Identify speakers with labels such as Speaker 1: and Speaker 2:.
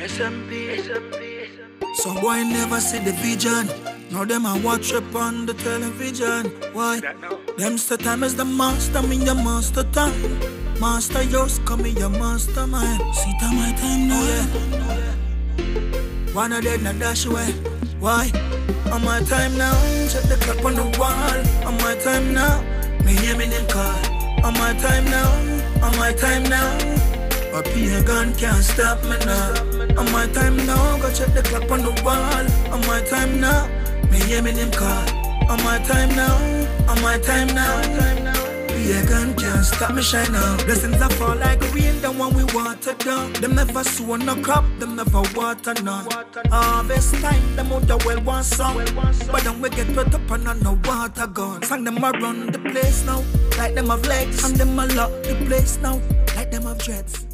Speaker 1: SMP, SMP. Some boy never see the vision. Now them I watch up on the television. Why? Them the time is the master, me your master time. Master yours, come me your mastermind. See time my time now, yeah. One of them not dash away. Why? On my time now, check the clock on the wall. On my time now, me hear me name call. On my time A peer gun can't stop me now. On my time now, go check the clock on the wall. On my time now, me hear me name call. On my time now, on my time now. Peer gun can't stop me shine now. Blessings that fall like rain, the one we water down. Them never sow no crop, them never water none. Harvest time, them out the well one song. But then we get wet up and on the water gone. Sang them a run the place now, like them have legs, and them a lock the place now, them have dreads.